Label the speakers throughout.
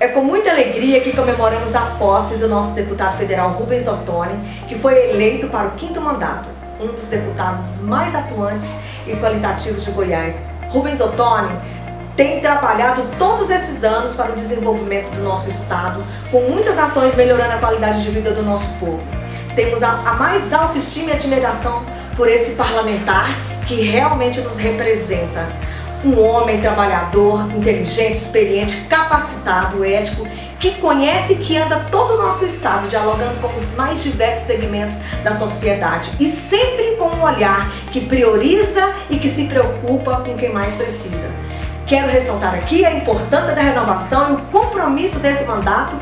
Speaker 1: É com muita alegria que comemoramos a posse do nosso deputado federal Rubens Ottoni, que foi eleito para o quinto mandato, um dos deputados mais atuantes e qualitativos de Goiás. Rubens Ottoni tem trabalhado todos esses anos para o desenvolvimento do nosso estado, com muitas ações melhorando a qualidade de vida do nosso povo. Temos a, a mais alta estima e admiração por esse parlamentar que realmente nos representa um homem trabalhador, inteligente, experiente, capacitado, ético, que conhece e que anda todo o nosso estado, dialogando com os mais diversos segmentos da sociedade e sempre com um olhar que prioriza e que se preocupa com quem mais precisa. Quero ressaltar aqui a importância da renovação e o compromisso desse mandato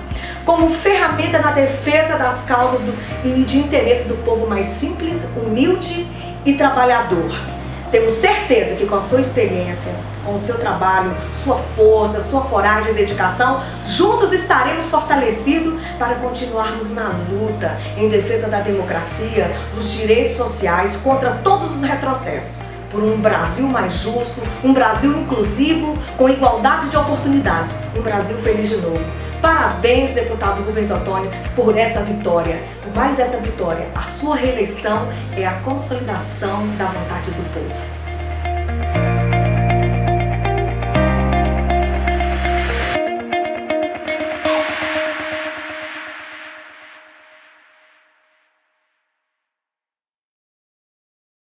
Speaker 1: como ferramenta na defesa das causas do, e de interesse do povo mais simples, humilde e trabalhador. Temos certeza que com a sua experiência, com o seu trabalho, sua força, sua coragem e dedicação, juntos estaremos fortalecidos para continuarmos na luta em defesa da democracia, dos direitos sociais, contra todos os retrocessos. Por um Brasil mais justo, um Brasil inclusivo, com igualdade de oportunidades, um Brasil feliz de novo. Parabéns, deputado Rubens Ottoni, por essa vitória. Por mais essa vitória, a sua reeleição é a consolidação da vontade do povo.